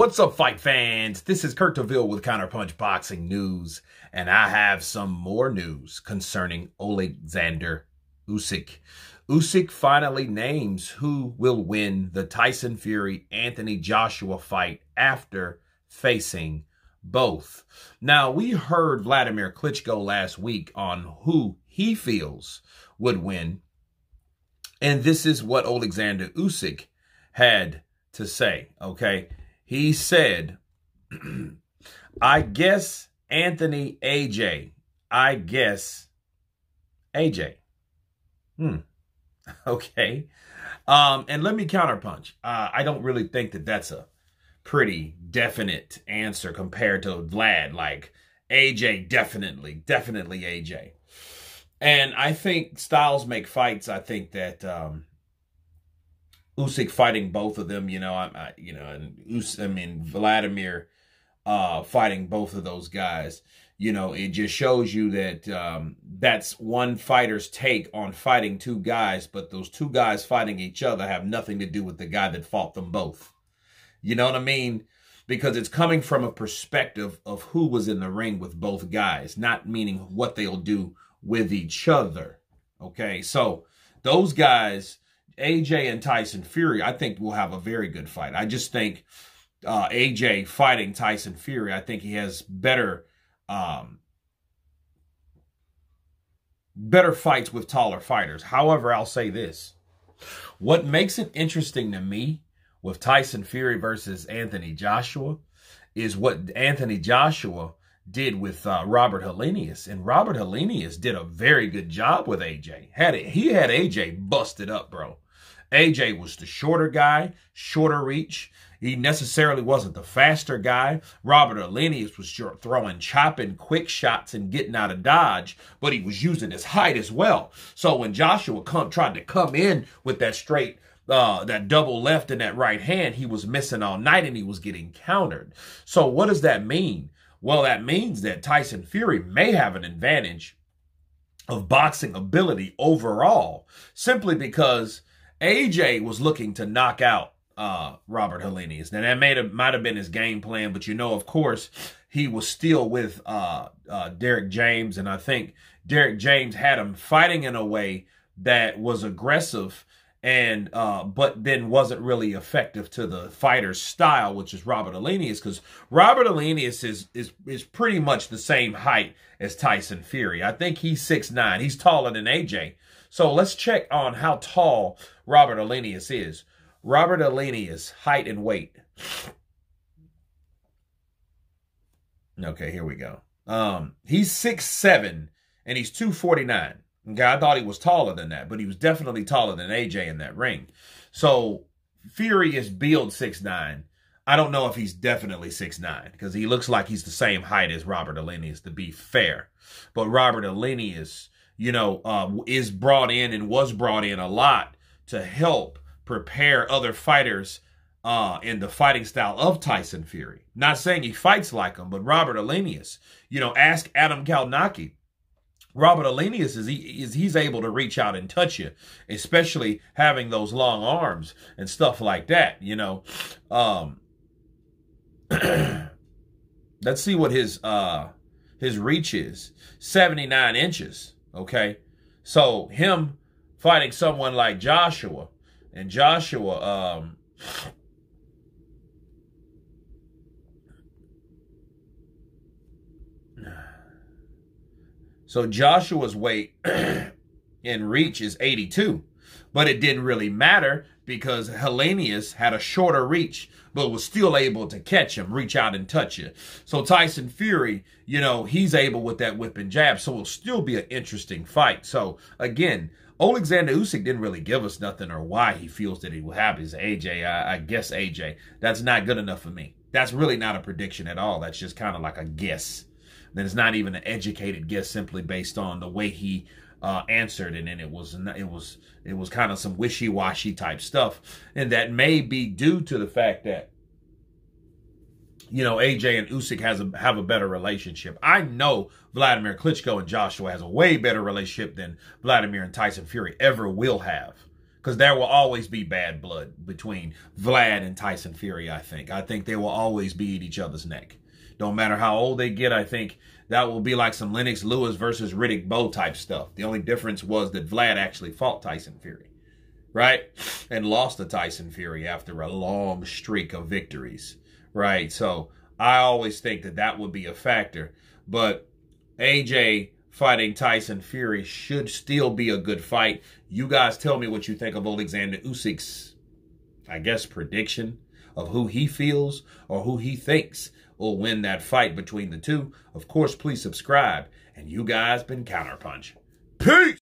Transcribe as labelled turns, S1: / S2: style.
S1: What's up, fight fans? This is Kurt DeVille with Counterpunch Boxing News, and I have some more news concerning Alexander Usyk. Usyk finally names who will win the Tyson Fury Anthony Joshua fight after facing both. Now, we heard Vladimir Klitschko last week on who he feels would win, and this is what Alexander Usyk had to say, okay? He said, I guess Anthony AJ. I guess AJ. Hmm. Okay. Um, and let me counterpunch. Uh, I don't really think that that's a pretty definite answer compared to Vlad. Like AJ, definitely, definitely AJ. And I think styles make fights. I think that um, Usyk fighting both of them, you know, I, I you know, and Us, I mean Vladimir uh, fighting both of those guys, you know, it just shows you that um, that's one fighter's take on fighting two guys, but those two guys fighting each other have nothing to do with the guy that fought them both. You know what I mean? Because it's coming from a perspective of who was in the ring with both guys, not meaning what they'll do with each other. Okay, so those guys AJ and Tyson Fury, I think will have a very good fight. I just think uh, AJ fighting Tyson Fury, I think he has better um, better fights with taller fighters. However, I'll say this. What makes it interesting to me with Tyson Fury versus Anthony Joshua is what Anthony Joshua did with uh, Robert Helenius. And Robert Helenius did a very good job with AJ. Had it, he had AJ busted up, bro. AJ was the shorter guy, shorter reach. He necessarily wasn't the faster guy. Robert Helenius was throwing chopping quick shots and getting out of dodge, but he was using his height as well. So when Joshua come, tried to come in with that straight uh, that double left and that right hand, he was missing all night and he was getting countered. So what does that mean? Well, that means that Tyson Fury may have an advantage of boxing ability overall, simply because AJ was looking to knock out uh, Robert Helenius. Now that may have, might have been his game plan, but you know, of course, he was still with uh, uh, Derrick James, and I think Derrick James had him fighting in a way that was aggressive and uh, but then wasn't really effective to the fighter's style, which is Robert Helenius, because Robert Helenius is is is pretty much the same height as Tyson Fury. I think he's six nine. He's taller than AJ. So let's check on how tall Robert Helenius is. Robert Helenius, height and weight. Okay, here we go. Um, he's six seven and he's 249. Okay, I thought he was taller than that, but he was definitely taller than AJ in that ring. So Fury is build six nine. I don't know if he's definitely six nine because he looks like he's the same height as Robert Helenius, to be fair. But Robert Helenius, you know, uh, is brought in and was brought in a lot to help prepare other fighters uh, in the fighting style of Tyson Fury. Not saying he fights like him, but Robert Helenius. You know, ask Adam Kownacki. Robert Helenius is, he, is he's able to reach out and touch you, especially having those long arms and stuff like that. You know, um, let's see what his uh, his reach is. Seventy nine inches. Okay, so him fighting someone like Joshua, and Joshua, um, so Joshua's weight in reach is 82, but it didn't really matter because Helenius had a shorter reach, but was still able to catch him, reach out and touch you. So Tyson Fury, you know, he's able with that whip and jab, so it'll still be an interesting fight. So again, Alexander Usyk didn't really give us nothing or why he feels that he will have his AJ. I, I guess AJ. That's not good enough for me. That's really not a prediction at all. That's just kind of like a guess. That is not even an educated guess simply based on the way he uh, answered and then it was it was it was kind of some wishy-washy type stuff and that may be due to the fact that you know, AJ and Usyk has a have a better relationship. I know Vladimir Klitschko and Joshua has a way better relationship than Vladimir and Tyson Fury ever will have. Because there will always be bad blood between Vlad and Tyson Fury, I think. I think they will always be at each other's neck. Don't matter how old they get, I think that will be like some Lennox Lewis versus Riddick Bowe type stuff. The only difference was that Vlad actually fought Tyson Fury, right? And lost to Tyson Fury after a long streak of victories, right? So I always think that that would be a factor. But AJ fighting Tyson Fury should still be a good fight. You guys tell me what you think of Alexander Usyk's, I guess, prediction of who he feels or who he thinks will win that fight between the two. Of course, please subscribe. And you guys been Counterpunch. Peace!